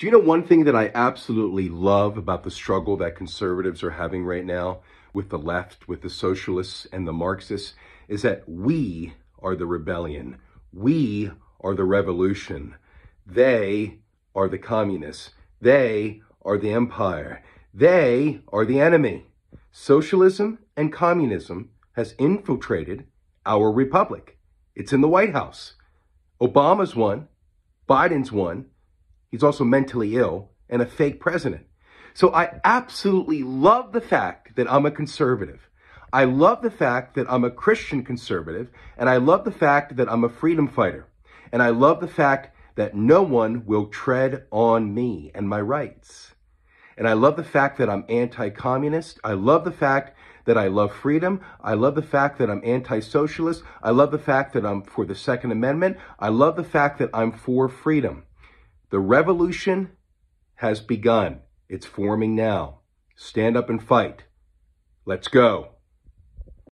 Do you know one thing that I absolutely love about the struggle that conservatives are having right now with the left, with the socialists and the Marxists, is that we are the rebellion. We are the revolution. They are the communists. They are the empire. They are the enemy. Socialism and communism has infiltrated our republic. It's in the White House. Obama's won. Biden's won. He's also mentally ill and a fake president. So I absolutely love the fact that I'm a conservative. I love the fact that I'm a Christian conservative, and I love the fact that I'm a freedom fighter. And I love the fact that no one will tread on me and my rights. And I love the fact that I'm anti-communist. I love the fact that I love freedom. I love the fact that I'm anti-socialist. I love the fact that I'm for the Second Amendment. I love the fact that I'm for freedom. The revolution has begun. It's forming now. Stand up and fight. Let's go.